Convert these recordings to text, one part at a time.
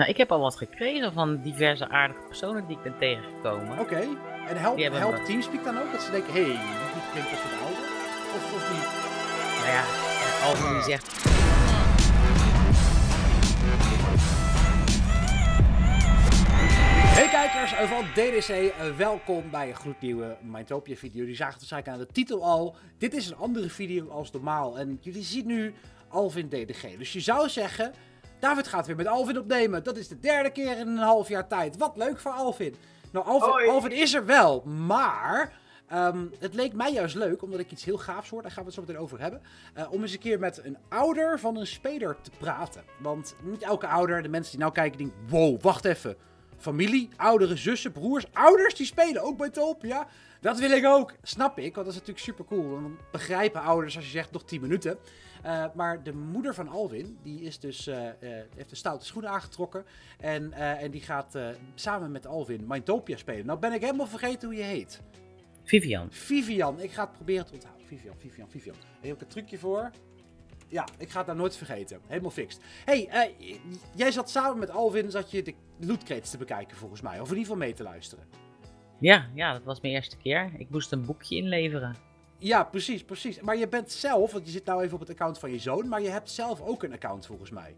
Nou, ik heb al wat gekregen van diverse aardige personen die ik ben tegengekomen. Oké. En helpt helpt we. Teamspeak dan ook? Dat ze denken, hé, hey, die klinkt als een ouder? Of, of niet? Nou ja, Alvin die zegt... Hey kijkers eh, van DDC, eh, welkom bij een gloednieuwe Mindtopia video. Die zagen waarschijnlijk aan de titel al. Dit is een andere video als normaal. En jullie zien nu Alvin DDG. Dus je zou zeggen, David gaat weer met Alvin opnemen. Dat is de derde keer in een half jaar tijd. Wat leuk voor Alvin. Nou, Alvin, is er wel, maar... ehm, het leek mij juist leuk, omdat ik iets heel gaafs hoor, daar gaan we het zo meteen over hebben. eh, om eens een keer met een ouder van een speler te praten. Want niet elke ouder, de mensen die nou kijken, denken: wow, wacht even. Familie, oudere zussen, broers, ouders die spelen ook bij Topia. Dat wil ik ook. Snap ik, want dat is natuurlijk super cool. Dan begrijpen ouders als je zegt nog 10 minuten. Eh, maar de moeder van Alwin, die is dus, eh, heeft een stoute schoen aangetrokken. En, en die gaat samen met Alwin Mindtopia spelen. Nou ben ik helemaal vergeten hoe je heet. Vivian. Vivian, ik ga het proberen te onthouden. Vivian, Vivian, Vivian. Daar heb ik een trucje voor. Ja, ik ga het nou nooit vergeten. Helemaal fixed. hey, jij zat samen met Alvin zat je de loot crates te bekijken volgens mij. Of in ieder geval mee te luisteren. Ja, ja, dat was mijn eerste keer. Ik moest een boekje inleveren. Ja, precies, precies. Maar je bent zelf, want je zit nou even op het account van je zoon, maar je hebt zelf ook een account volgens mij.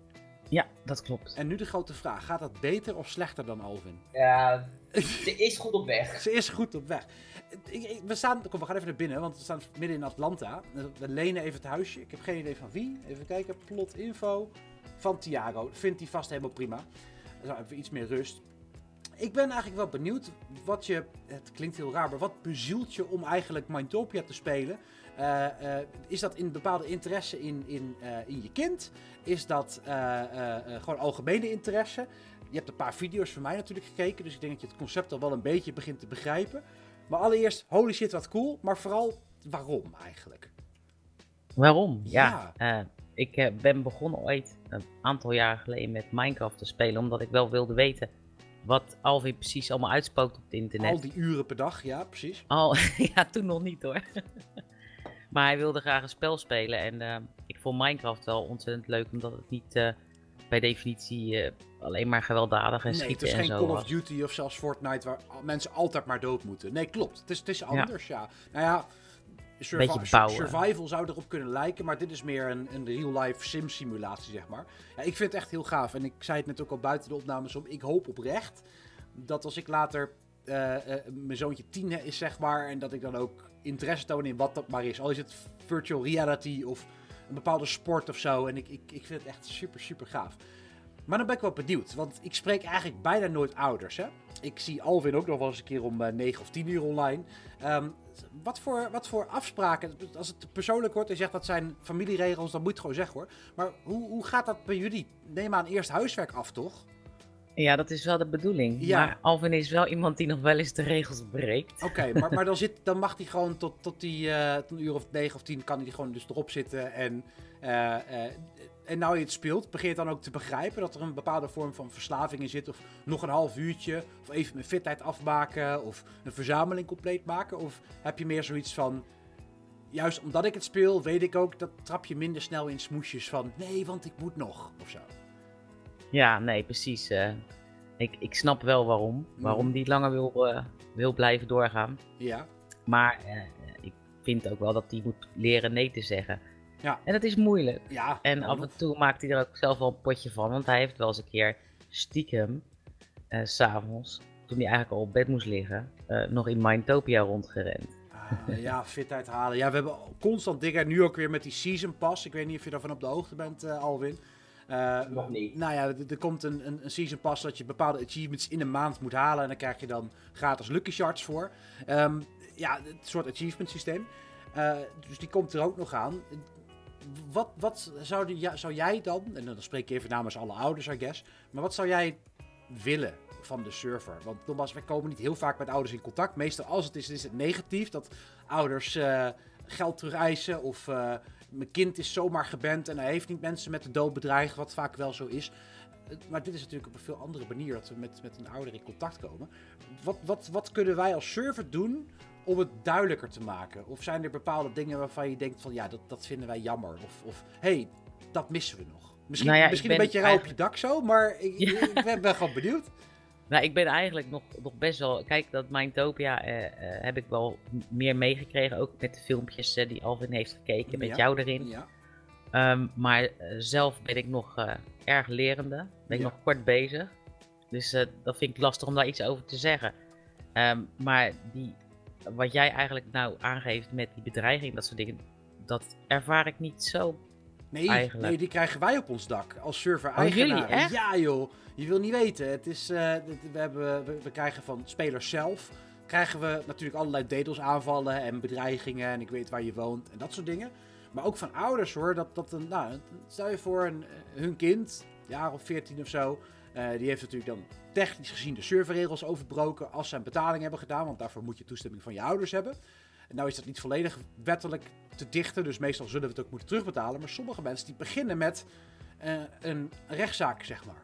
Ja, dat klopt. En nu de grote vraag, gaat dat beter of slechter dan Alvin? Ja, ze is goed op weg. Ze is goed op weg. We staan, kom, we gaan even naar binnen, want we staan midden in Atlanta. We lenen even het huisje. Ik heb geen idee van wie. Even kijken, plot info. Van Thiago. Vindt hij vast helemaal prima. Dan hebben we iets meer rust. Ik ben eigenlijk wel benieuwd wat je, het klinkt heel raar, maar wat bezielt je om eigenlijk Mindtopia te spelen? Eh, eh, is dat in bepaalde interesse in, in, eh, in je kind? Is dat gewoon algemene interesse? Je hebt een paar video's van mij natuurlijk gekeken, dus ik denk dat je het concept al wel een beetje begint te begrijpen. Maar allereerst, holy shit, wat cool. Maar vooral, waarom eigenlijk? Waarom? Ja, Ja. ik ben begonnen ooit een aantal jaar geleden met Minecraft te spelen, omdat ik wel wilde weten wat Alvin precies allemaal uitspookt op het internet. Al die uren per dag, ja, precies. Al, ja, toen nog niet hoor. maar hij wilde graag een spel spelen en eh, ik vond Minecraft wel ontzettend leuk, omdat het niet eh, bij definitie eh, alleen maar gewelddadig en Nee, het schieten is en geen zo Call of. Duty of zelfs Fortnite waar mensen altijd maar dood moeten. Nee, klopt. Het is, het is anders, ja. Nou ja, survi- Beetje bouwen. survival zou erop kunnen lijken, maar dit is meer een, een real-life sim-simulatie, zeg maar. Ja, ik vind het echt heel gaaf. En ik zei het net ook al buiten de opnames om. Ik hoop oprecht dat als ik later eh, eh, mijn zoontje tien is, zeg maar, en dat ik dan ook interesse toon in wat dat maar is. Al is het virtual reality of een bepaalde sport of zo. En ik, ik, ik vind het echt super, super gaaf. Maar dan ben ik wel benieuwd, want ik spreek eigenlijk bijna nooit ouders. Hè? Ik zie Alvin ook nog wel eens een keer om eh, 9 of 10 uur online. Ehm, wat, voor, wat voor afspraken, als het persoonlijk wordt en je zegt dat zijn familieregels, dan moet je het gewoon zeggen hoor. Maar hoe, hoe gaat dat bij jullie? Neem aan eerst huiswerk af, toch? Ja, dat is wel de bedoeling. Ja. Maar Alvin is wel iemand die nog wel eens de regels breekt. Oké, maar, maar dan, zit, dan mag hij gewoon tot, tot die eh, tot een uur of 9 of 10 kan hij gewoon dus erop zitten. En, eh, eh, en nou je het speelt, begin je dan ook te begrijpen dat er een bepaalde vorm van verslaving in zit. Of nog een half uurtje, of even mijn fitheid afmaken, of een verzameling compleet maken. Of heb je meer zoiets van, juist omdat ik het speel, weet ik ook dat trap je minder snel in smoesjes van, nee, want ik moet nog, of zo. Ja, nee, precies. eh. ik, ik snap wel waarom. Waarom Mhm. die langer wil, eh, wil blijven doorgaan. Ja, Maar eh, ik vind ook wel dat hij moet leren nee te zeggen. Ja. En dat is moeilijk. ja. En af en toe maakt hij er ook zelf wel een potje van. Want hij heeft wel eens een keer stiekem, s s'avonds, toen hij eigenlijk al op bed moest liggen, eh, nog in Mindtopia rondgerend. Ah, ja, fitheid halen. Ja, we hebben constant dingen. Nu ook weer met die Season Pass. Ik weet niet of je daarvan op de hoogte bent, eh, Alwin. Nog niet. Nou ja, er, komt een, een, een Season Pass dat je bepaalde achievements in een maand moet halen. En dan krijg je dan gratis Lucky Shards voor. Ehm, ja, het soort achievement systeem. Dus die komt er ook nog aan. Wat, wat zou, zou jij dan, en dan spreek ik even namens alle ouders, I guess. Maar wat zou jij willen van de server? Want nogmaals, wij komen niet heel vaak met ouders in contact. Meestal als het is, is het negatief. Dat ouders eh, geld terugeisen of eh, mijn kind is zomaar geband en hij heeft niet mensen met de dood bedreigd, wat vaak wel zo is. Eh, Maar dit is natuurlijk op een veel andere manier dat we met, met een ouder in contact komen. Wat, wat, wat kunnen wij als server doen om het duidelijker te maken? Of zijn er bepaalde dingen waarvan je denkt van ja, dat, dat vinden wij jammer? Of, of hey, dat missen we nog? Misschien, Nou ja, misschien een beetje rauw op je eigenlijk- dak zo, maar ik, Ja. ik ben, ben gewoon benieuwd. Nou, ik ben eigenlijk nog, nog best wel. Kijk, dat Mindtopia eh, eh, heb ik wel meer meegekregen. Ook met de filmpjes eh, die Alvin heeft gekeken. Met Ja. jou erin. Ja. Ehm, maar zelf ben ik nog eh, erg lerende. Ben ik nog kort bezig. Dus dat vind ik lastig om daar iets over te zeggen. Ehm, maar die, wat jij eigenlijk nou aangeeft met die bedreiging, dat soort dingen. Dat ervaar ik niet zo. Nee, Eigenlijk. nee, die krijgen wij op ons dak als Oh, server-eigenaar. jullie, echt? Ja joh, je wil niet weten. Het is, eh, we, hebben, we, we krijgen van spelers zelf krijgen we natuurlijk allerlei DDoS aanvallen en bedreigingen en ik weet waar je woont en dat soort dingen. Maar ook van ouders hoor, dat, dat een, nou, stel je voor een, eh, hun kind, jaar of 14 of zo, eh, die heeft natuurlijk dan technisch gezien de serverregels overbroken als ze een betaling hebben gedaan, want daarvoor moet je toestemming van je ouders hebben. En nou is dat niet volledig wettelijk te dichten, dus meestal zullen we het ook moeten terugbetalen. Maar sommige mensen die beginnen met eh, een rechtszaak, zeg maar.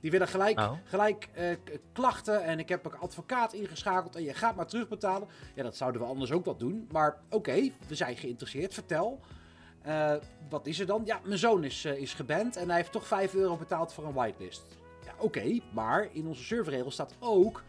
Die willen gelijk, Oh. gelijk eh, klachten en ik heb een advocaat ingeschakeld en je gaat maar terugbetalen. Ja, dat zouden we anders ook wel doen. Maar oké, we zijn geïnteresseerd, vertel. Eh, wat is er dan? Ja, mijn zoon is, is geband en hij heeft toch 5 euro betaald voor een whitelist. Oké, maar in onze serverregels staat ook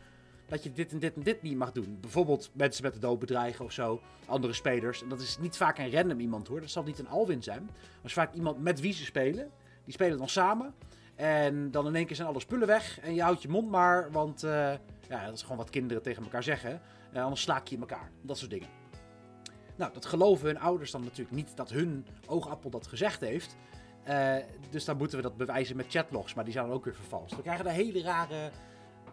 dat je dit en dit en dit niet mag doen. Bijvoorbeeld mensen met de dood bedreigen of zo, andere spelers. En dat is niet vaak een random iemand hoor, dat zal niet een Alwin zijn. Maar is vaak iemand met wie ze spelen. Die spelen dan samen. En dan in één keer zijn alle spullen weg. En je houdt je mond maar, want eh, ja, dat is gewoon wat kinderen tegen elkaar zeggen. Eh, anders slaak je elkaar. Dat soort dingen. Nou, dat geloven hun ouders dan natuurlijk niet dat hun oogappel dat gezegd heeft. Eh, dus dan moeten we dat bewijzen met chatlogs, maar die zijn dan ook weer vervalst. We krijgen daar hele rare,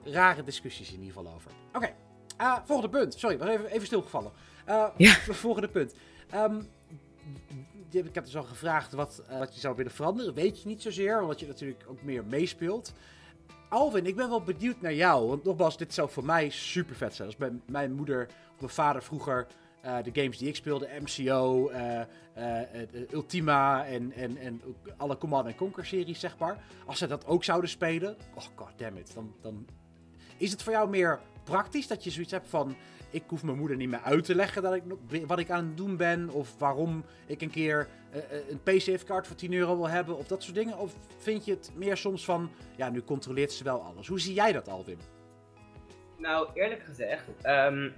rare discussies in ieder geval over. Oké, eh, volgende punt. Sorry, was even, even stilgevallen. Eh, Ja. Volgende punt. Heb- ik heb dus al gevraagd wat, wat je zou willen veranderen. Weet je niet zozeer, omdat je natuurlijk ook meer meespeelt. Alvin, ik ben wel benieuwd naar jou. Want nogmaals, dit zou voor mij super vet zijn. Als mijn, mijn moeder of mijn vader vroeger eh, de games die ik speelde, MCO, eh, eh, Ultima en, en, en alle Command Conquer series, zeg maar. Als ze dat ook zouden spelen, oh god damn it, dan, dan is het voor jou meer praktisch dat je zoiets hebt van... Ik hoef mijn moeder niet meer uit te leggen dat ik, wat ik aan het doen ben. Of waarom ik een keer een PaySafe-kaart voor 10 euro wil hebben. Of dat soort dingen. Of vind je het meer soms van... Ja, nu controleert ze wel alles. Hoe zie jij dat, Alwin? Nou, eerlijk gezegd, ehm,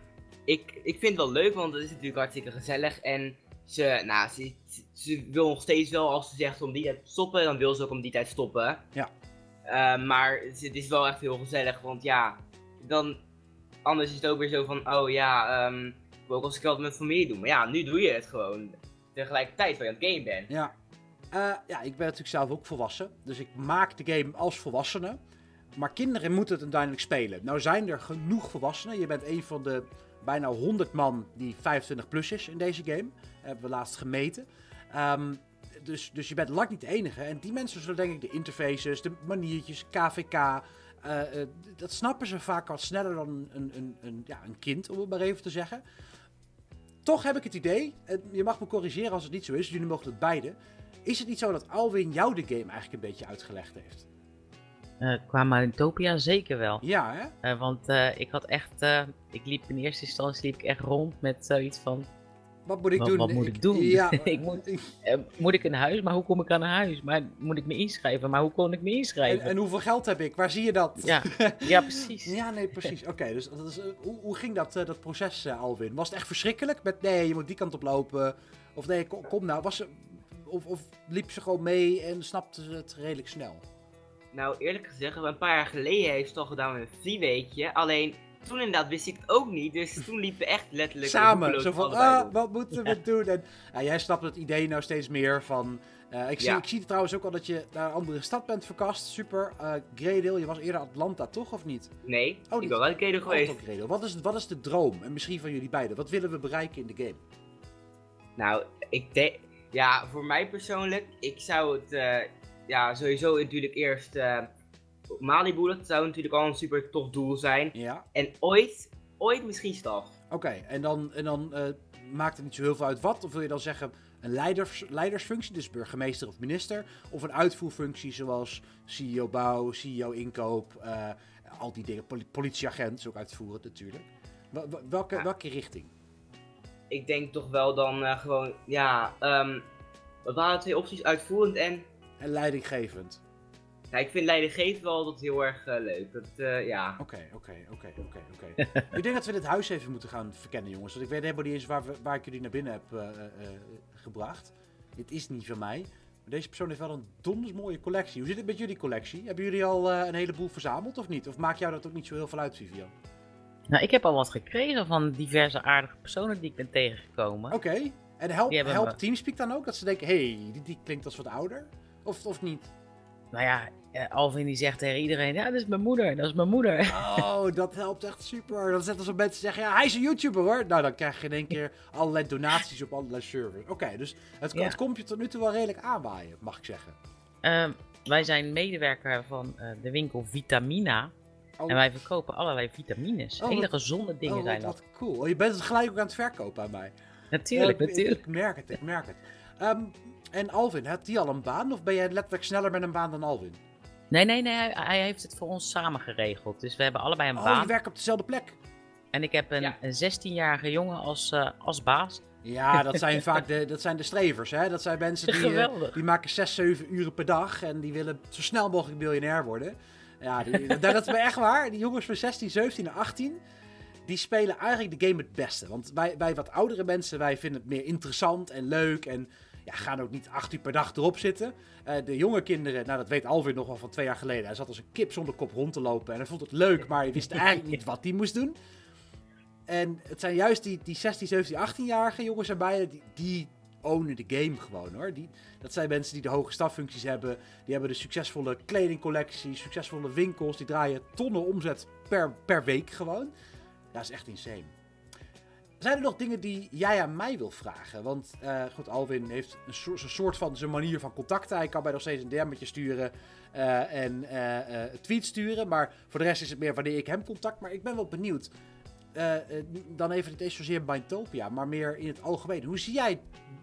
ik, ik vind het wel leuk, want het is natuurlijk hartstikke gezellig. En ze, nou, ze, ze wil nog steeds wel, als ze zegt om die tijd te stoppen, dan wil ze ook om die tijd stoppen. Ja. Ehm, maar het, het is wel echt heel gezellig, want ja, dan, anders is het ook weer zo van, oh ja, wil ook als ik wat met familie doen. Maar ja, nu doe je het gewoon tegelijkertijd waar je aan het game bent. Ja. Eh, ja, ik ben natuurlijk zelf ook volwassen. Dus ik maak de game als volwassene. Maar kinderen moeten het uiteindelijk spelen. Nou zijn er genoeg volwassenen. Je bent een van de bijna 100 man die 25 plus is in deze game. Hebben we laatst gemeten. Ehm, dus, dus je bent lang niet de enige. En die mensen zullen denk ik de interfaces, de maniertjes, KVK... eh, eh, dat snappen ze vaak wat sneller dan een, een, een, ja, een kind, om het maar even te zeggen. Toch heb ik het idee, je mag me corrigeren als het niet zo is, jullie mogen het beide. Is het niet zo dat Alwin jou de game eigenlijk een beetje uitgelegd heeft? Eh, qua Mytopia zeker wel. Ja, hè? Eh, want eh, ik had echt, ik liep in eerste instantie liep ik echt rond met zoiets van, Wat moet ik Wat- doen? wat moet ik doen? Ja, Ik moet- moet ik een huis? Maar hoe kom ik aan een huis? Maar moet ik me inschrijven? Maar hoe kon ik me En, inschrijven? en hoeveel geld heb ik? Waar zie je dat? Ja, ja, precies. Ja, nee, precies. Oké, dus dat is, hoe, hoe ging dat, dat proces, Alwin? Was het echt verschrikkelijk? Met nee, je moet die kant op lopen. Of nee, kom, kom nou. Was of, of liep ze gewoon mee en snapte ze het redelijk snel? Nou, eerlijk gezegd, een paar jaar geleden heeft het al gedaan met een free-weekje. Alleen, toen inderdaad wist ik het ook niet. Dus toen liepen we echt letterlijk... Samen. Zo van, ah, wat moeten we doen? En jij snapt het idee nou steeds meer van... eh, ik, zie, Ja. ik zie trouwens ook al dat je naar een andere stad bent verkast. Super. eh Greydale, je was eerder Atlanta, toch? Of niet? Nee, Oh, ik ben wel een keer er geweest. Greydale. Wat is, wat is de droom? En misschien van jullie beiden. Wat willen we bereiken in de game? Nou, ik denk... Ja, voor mij persoonlijk, ik zou het... eh, ja, sowieso natuurlijk eerst... eh Malibu, dat zou natuurlijk al een super tof doel zijn. Ja. En ooit, ooit misschien staf. Oké, en dan, en dan eh, maakt het niet zo heel veel uit wat? Of wil je dan zeggen een leiders, leidersfunctie, dus burgemeester of minister? Of een uitvoerfunctie zoals CEO bouw, CEO inkoop, eh, al die dingen. Poli- politieagent is ook uitvoerend natuurlijk. Wel- wel- welke, Ja. welke richting? Ik denk toch wel dan gewoon... Ja, ehm... wat waren twee opties? Uitvoerend en... en leidinggevend? Ja, ik vind leidinggeven wel dat heel erg eh, leuk. Dat, eh, ja. Oké, oké, oké, oké, oké. Ik denk dat we dit huis even moeten gaan verkennen, jongens. Want ik weet helemaal niet eens waar, we, waar ik jullie naar binnen heb eh, gebracht. Dit is niet van mij. Maar deze persoon heeft wel een donders mooie collectie. Hoe zit het met jullie collectie? Hebben jullie al eh, een heleboel verzameld of niet? Of maakt jou dat ook niet zo heel veel uit, Vivian? Nou, ik heb al wat gekregen van diverse aardige personen die ik ben tegengekomen. Oké. En helpt help me- Teamspeak dan ook? Dat ze denken, hé, hey, die, die klinkt als wat ouder? Of, of niet? Nou ja, eh, Alvin die zegt tegen iedereen, ja, dat is mijn moeder, dat is mijn moeder. Oh, dat helpt echt super. Dat is net alsof mensen zeggen, ja, hij is een YouTuber hoor. Nou, dan krijg je in één keer allerlei donaties op allerlei servers. Oké, dus het, Ja. het komt je tot nu toe wel redelijk aanwaaien, mag ik zeggen. Ehm, wij zijn medewerker van eh, de winkel Vitamina. Oh, En wij verkopen allerlei vitamines. Oh, Hele wat- gezonde dingen oh, zijn dat. wat cool. Oh, je bent het gelijk ook aan het verkopen aan mij. Natuurlijk, Ja, ik- natuurlijk. Ik, merk het, ik merk het. Ehm, en Alvin, had die al een baan? Of ben jij letterlijk sneller met een baan dan Alvin? Nee, nee, nee, hij, hij heeft het voor ons samen geregeld. Dus we hebben allebei een Oh, baan. je werkt op dezelfde plek. En ik heb een, Ja. een 16-jarige jongen als, eh, als baas. Ja, dat zijn vaak de, dat zijn de strevers. Hè? Dat zijn mensen die, eh, die maken 6, 7 uren per dag. En die willen zo snel mogelijk miljonair worden. Ja, die, dat, dat is echt waar. Die jongens van 16, 17 en 18. Die spelen eigenlijk de game het beste. Want wij, wij wat oudere mensen, wij vinden het meer interessant en leuk. En ja, gaan ook niet 8 uur per dag erop zitten. Eh, de jonge kinderen, nou dat weet Alvin nog wel van twee jaar geleden. Hij zat als een kip zonder kop rond te lopen. En hij vond het leuk, maar hij wist eigenlijk niet wat hij moest doen. En het zijn juist die, die 16, 17, 18-jarige jongens erbij, die, die ownen de game gewoon hoor. Die, dat zijn mensen die de hoge staffuncties hebben. Die hebben de succesvolle kledingcollectie, succesvolle winkels. Die draaien tonnen omzet per, per week gewoon. Dat is echt insane. Zijn er nog dingen die jij aan mij wil vragen? Want eh, goed, Alwin heeft een soort, een soort van zijn manier van contacten. Hij kan mij nog steeds een DM'tje sturen eh, en eh, tweets sturen. Maar voor de rest is het meer wanneer ik hem contact. Maar ik ben wel benieuwd. Dan even niet eens zozeer Mindtopia, maar meer in het algemeen. Hoe zie jij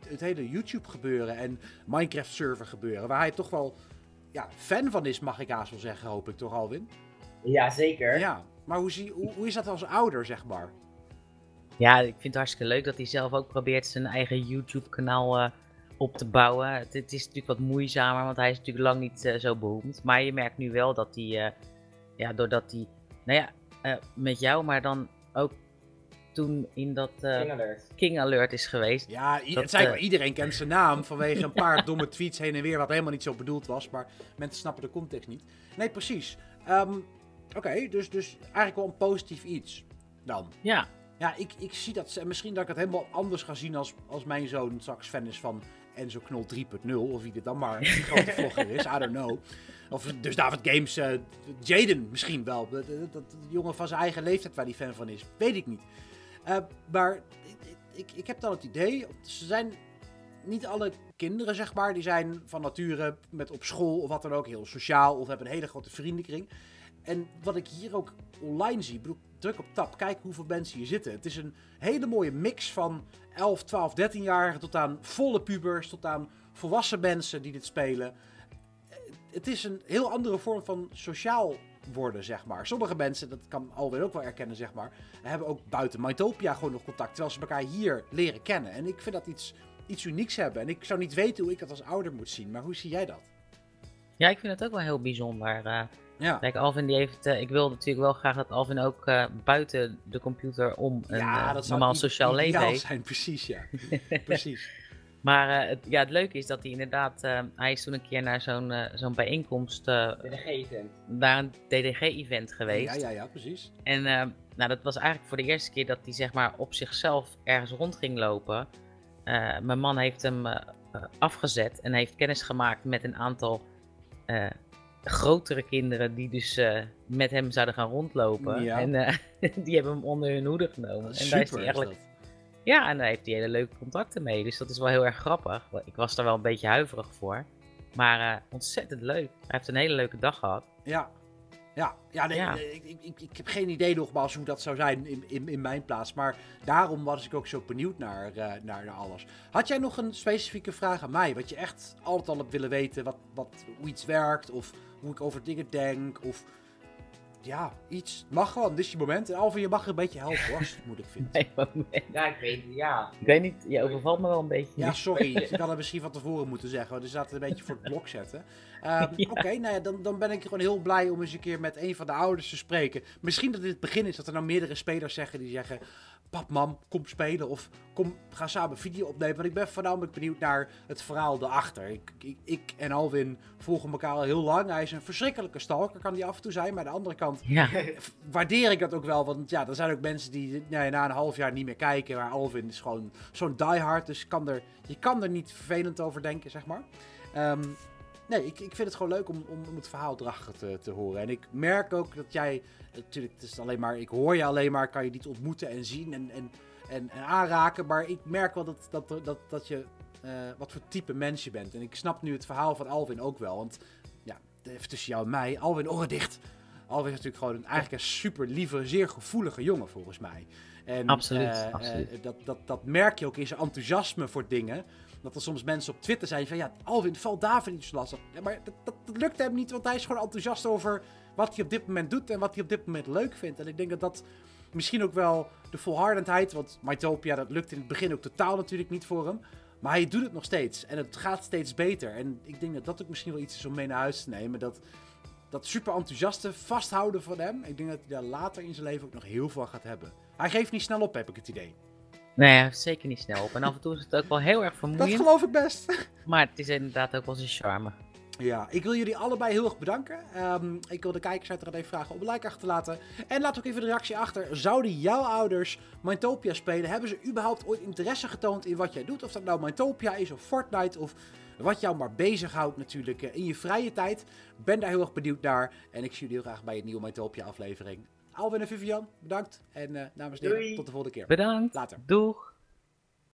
het hele YouTube gebeuren en Minecraft server gebeuren? Waar hij toch wel ja, fan van is, mag ik haast wel zeggen, hoop ik toch, Alwin? Ja, zeker. Ja, maar hoe, zie, hoe, hoe is dat als ouder, zeg maar? Ja, ik vind het hartstikke leuk dat hij zelf ook probeert zijn eigen YouTube-kanaal eh, op te bouwen. Het, het is natuurlijk wat moeizamer, want hij is natuurlijk lang niet eh, zo beroemd. Maar je merkt nu wel dat hij, eh, ja, doordat hij, nou ja, eh, met jou, maar dan ook toen in dat eh, King Alert. King Alert is geweest. Ja, Dat, het iedereen kent zijn naam vanwege een paar domme tweets heen en weer, wat helemaal niet zo bedoeld was. Maar mensen snappen de context niet. Nee, precies. Ehm, Oké, dus, dus eigenlijk wel een positief iets dan. Ja, Ja, ik, ik zie dat. en Misschien dat ik het helemaal anders ga zien als, als mijn zoon straks fan is van Enzo Knol 3.0. Of wie dit dan maar een grote vlogger is. I don't know. Of dus David Games, eh, Jaden misschien wel. Dat, dat, dat jongen van zijn eigen leeftijd waar die fan van is. Weet ik niet. Eh, maar ik, ik, ik heb dan het idee. Ze zijn niet alle kinderen, zeg maar. Die zijn van nature met op school of wat dan ook heel sociaal. Of hebben een hele grote vriendenkring. En wat ik hier ook online zie, bedoel, druk op tab, kijk hoeveel mensen hier zitten. Het is een hele mooie mix van 11, 12, 13-jarigen tot aan volle pubers, tot aan volwassen mensen die dit spelen. Het is een heel andere vorm van sociaal worden, zeg maar. Sommige mensen, dat kan alweer ook wel erkennen, zeg maar, hebben ook buiten Mytopia gewoon nog contact, terwijl ze elkaar hier leren kennen. En ik vind dat iets, iets unieks hebben. En ik zou niet weten hoe ik dat als ouder moet zien, maar hoe zie jij dat? ja, ik vind het ook wel heel bijzonder. eh. Ja. Kijk, Alvin die heeft, eh, ik wil natuurlijk wel graag dat Alvin ook eh, buiten de computer om een eh, zou normaal sociaal leven heeft. zijn, precies, ja. precies. Maar eh, het, ja, het leuke is dat hij inderdaad, eh, hij is toen een keer naar zo'n zo'n bijeenkomst, eh, DDG-event. naar een DDG-event geweest. Ja, ja, ja, precies. En eh, nou, dat was eigenlijk voor de eerste keer dat hij zeg maar op zichzelf ergens rond ging lopen. Eh, mijn man heeft hem afgezet en heeft kennis gemaakt met een aantal eh, grotere kinderen die dus eh, met hem zouden gaan rondlopen. Ja. En eh, die hebben hem onder hun hoede genomen. en Super daar is hij eigenlijk ja, en daar heeft hij hele leuke contacten mee. Dus dat is wel heel erg grappig. Ik was daar wel een beetje huiverig voor. Maar eh, ontzettend leuk. Hij heeft een hele leuke dag gehad. Ja. Ja, ja, nee, Ja. nee, Ik, ik, ik, ik heb geen idee nogmaals hoe dat zou zijn in, in, in mijn plaats. Maar daarom was ik ook zo benieuwd naar, eh, naar, naar alles. Had jij nog een specifieke vraag aan mij? Wat je echt altijd al hebt willen weten? Wat, wat, hoe iets werkt? Of hoe ik over dingen denk? Of ja, iets. Mag gewoon, dit is je moment. En Alvin, je mag een beetje helpen hoor, als je het moeilijk vindt. Nee, moment. Ja, ik weet het, ja. Ik weet niet, je overvalt me wel een beetje. Ja, sorry. Ik had het misschien van tevoren moeten zeggen. want Dus dat een beetje voor het blok zetten. Ehm, Ja. Oké, nou ja, dan, dan ben ik gewoon heel blij om eens een keer met een van de ouders te spreken. Misschien dat dit het begin is dat er nou meerdere spelers zeggen die zeggen... Pap, mam, kom spelen of kom, ga samen video opnemen. Want ik ben voornamelijk benieuwd naar het verhaal erachter. Ik, ik, ik en Alwin volgen elkaar al heel lang. Hij is een verschrikkelijke stalker, kan die af en toe zijn. Maar aan de andere kant Ja, waardeer ik dat ook wel. Want ja, er zijn ook mensen die nou ja, na een half jaar niet meer kijken. Maar Alvin is gewoon zo'n diehard. Dus kan er, je kan er niet vervelend over denken, zeg maar. Ehm, nee, ik, ik vind het gewoon leuk om, om, om het verhaal erachter te, te horen. En ik merk ook dat jij... Natuurlijk, het is alleen maar... Ik hoor je alleen maar, kan je niet ontmoeten en zien en, en, en, en aanraken. Maar ik merk wel dat, dat, dat, dat je... eh, wat voor type mens je bent. En ik snap nu het verhaal van Alvin ook wel. Want ja, even tussen jou en mij. Alvin, oren dicht. Alvin is natuurlijk gewoon een, eigenlijk een super lieve, zeer gevoelige jongen volgens mij. En, Absoluut, eh, absoluut. eh, dat, dat, dat merk je ook in zijn enthousiasme voor dingen. Dat er soms mensen op Twitter zijn van ja, Alvin, valt David niet zo lastig. Ja, maar dat, dat, lukt hem niet, want hij is gewoon enthousiast over wat hij op dit moment doet en wat hij op dit moment leuk vindt. En ik denk dat dat misschien ook wel de volhardendheid, want Mytopia, dat lukt in het begin ook totaal natuurlijk niet voor hem. Maar hij doet het nog steeds en het gaat steeds beter. En ik denk dat dat ook misschien wel iets is om mee naar huis te nemen. Dat, dat super enthousiaste vasthouden van hem. Ik denk dat hij daar later in zijn leven ook nog heel veel gaat hebben. Hij geeft niet snel op, heb ik het idee. Nee, zeker niet snel op. En af en toe is het ook wel heel erg Dat vermoeiend. geloof ik best. Maar het is inderdaad ook wel zijn charme. Ja, ik wil jullie allebei heel erg bedanken. Ehm, ik wil de kijkers uiteraard even vragen om een like achter te laten. En laat ook even de reactie achter. Zouden jouw ouders Mindtopia spelen? Hebben ze überhaupt ooit interesse getoond in wat jij doet? Of dat nou Mindtopia is of Fortnite of wat jou maar bezighoudt natuurlijk eh, in je vrije tijd. Ben daar heel erg benieuwd naar. En ik zie jullie heel graag bij een nieuwe Mindtopia aflevering. Alwin en Vivian, bedankt. En eh, namens de Doei. tot de volgende keer. Bedankt. Later. Doeg.